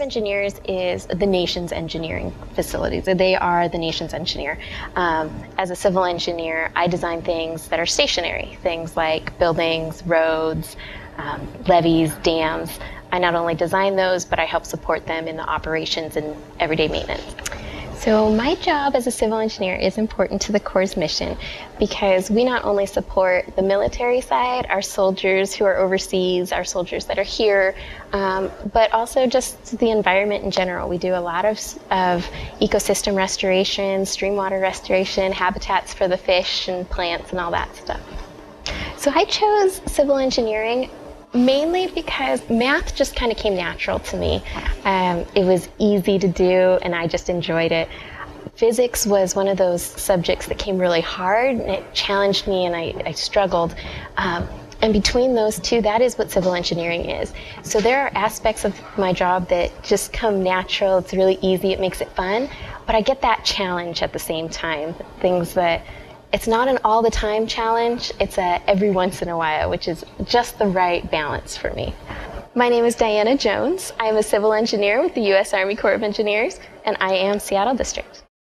Engineers is the nation's engineering facilities. They are the nation's engineer. Um, as a civil engineer, I design things that are stationary, things like buildings, roads, um, levees, dams. I not only design those, but I help support them in the operations and everyday maintenance. So, my job as a civil engineer is important to the Corps' mission because we not only support the military side, our soldiers who are overseas, our soldiers that are here, um, but also just the environment in general. We do a lot of, of ecosystem restoration, stream water restoration, habitats for the fish and plants, and all that stuff. So, I chose civil engineering mainly because math just kind of came natural to me. Um, it was easy to do, and I just enjoyed it. Physics was one of those subjects that came really hard, and it challenged me, and I, I struggled. Um, and between those two, that is what civil engineering is. So there are aspects of my job that just come natural. It's really easy. It makes it fun. But I get that challenge at the same time. Things that it's not an all the time challenge, it's a every once in a while, which is just the right balance for me. My name is Diana Jones. I am a civil engineer with the U.S. Army Corps of Engineers, and I am Seattle District.